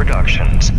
Productions.